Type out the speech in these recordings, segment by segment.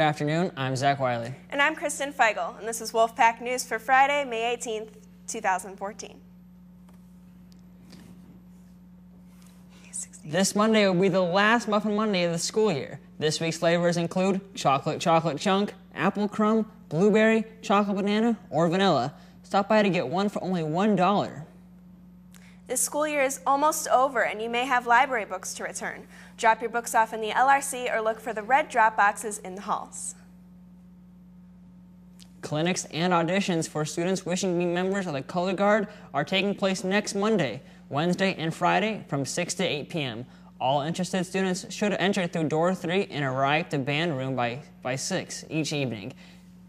afternoon. I'm Zach Wiley. And I'm Kristen Feigl, and this is Wolfpack News for Friday, May 18th, 2014. This Monday will be the last Muffin Monday of the school year. This week's flavors include chocolate chocolate chunk, apple crumb, blueberry, chocolate banana, or vanilla. Stop by to get one for only $1. This school year is almost over and you may have library books to return. Drop your books off in the LRC or look for the red drop boxes in the halls. Clinics and auditions for students wishing to be members of the Color Guard are taking place next Monday, Wednesday, and Friday from 6 to 8 p.m. All interested students should enter through door 3 and arrive to band room by, by 6 each evening.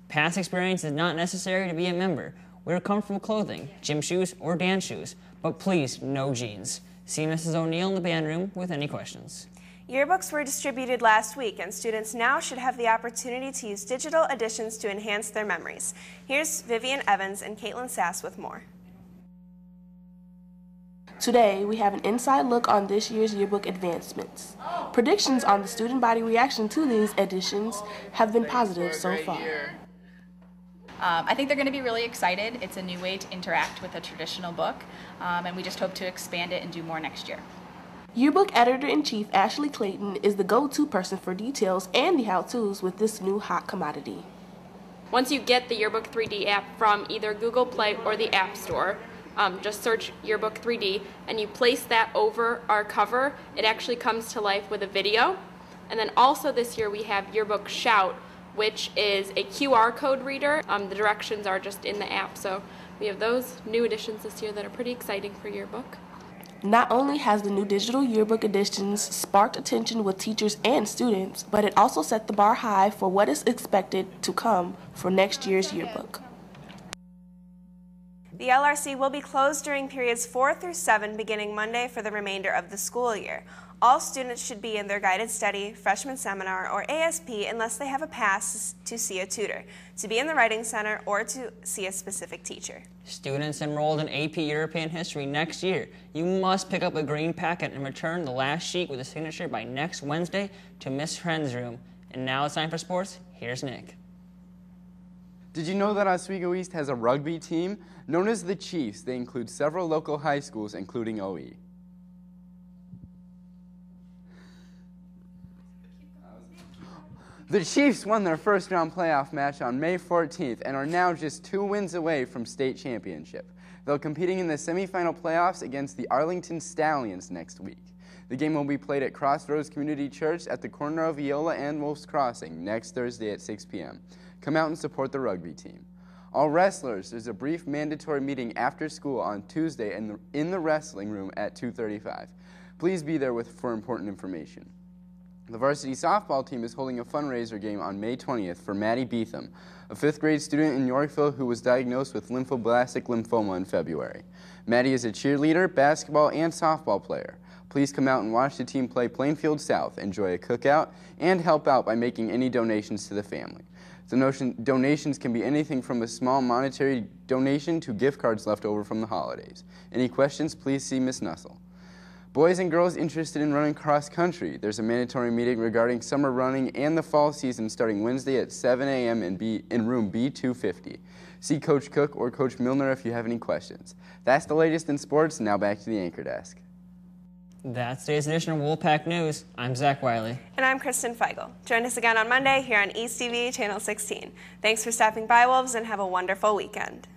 Past experience is not necessary to be a member. Wear comfortable clothing, gym shoes, or dance shoes, but please no jeans. See Mrs. O'Neill in the band room with any questions. Yearbooks were distributed last week, and students now should have the opportunity to use digital editions to enhance their memories. Here's Vivian Evans and Caitlin Sass with more. Today, we have an inside look on this year's yearbook advancements. Predictions on the student body reaction to these editions have been positive so far. Um, I think they're going to be really excited. It's a new way to interact with a traditional book, um, and we just hope to expand it and do more next year. Yearbook Editor-in-Chief Ashley Clayton is the go-to person for details and the how-tos with this new hot commodity. Once you get the Yearbook 3D app from either Google Play or the App Store, um, just search Yearbook 3D and you place that over our cover, it actually comes to life with a video. And then also this year we have Yearbook Shout, which is a QR code reader. Um, the directions are just in the app, so we have those new additions this year that are pretty exciting for yearbook. Not only has the new digital yearbook editions sparked attention with teachers and students, but it also set the bar high for what is expected to come for next year's yearbook. The LRC will be closed during periods 4 through 7 beginning Monday for the remainder of the school year. All students should be in their guided study, freshman seminar, or ASP unless they have a pass to see a tutor, to be in the Writing Center, or to see a specific teacher. Students enrolled in AP European History next year, you must pick up a green packet and return the last sheet with a signature by next Wednesday to Miss Friend's room. And now it's time for sports. Here's Nick. Did you know that Oswego East has a rugby team? Known as the Chiefs, they include several local high schools, including OE. The Chiefs won their first round playoff match on May 14th and are now just two wins away from state championship. They'll competing in the semifinal playoffs against the Arlington Stallions next week. The game will be played at Crossroads Community Church at the corner of Eola and Wolf's Crossing next Thursday at 6 p.m. Come out and support the rugby team. All wrestlers, there's a brief mandatory meeting after school on Tuesday in the, in the wrestling room at 2.35. Please be there with, for important information. The varsity softball team is holding a fundraiser game on May 20th for Maddie Beetham, a fifth grade student in Yorkville who was diagnosed with lymphoblastic lymphoma in February. Maddie is a cheerleader, basketball, and softball player. Please come out and watch the team play Plainfield South, enjoy a cookout, and help out by making any donations to the family. The notion donations can be anything from a small monetary donation to gift cards left over from the holidays. Any questions, please see Ms. Nussel. Boys and girls interested in running cross country, there's a mandatory meeting regarding summer running and the fall season starting Wednesday at 7 a.m. In, in room B250. See Coach Cook or Coach Milner if you have any questions. That's the latest in sports. Now back to the anchor desk. That's today's edition of Wolfpack News. I'm Zach Wiley. And I'm Kristen Feigl. Join us again on Monday here on East TV Channel 16. Thanks for stopping by, Wolves, and have a wonderful weekend.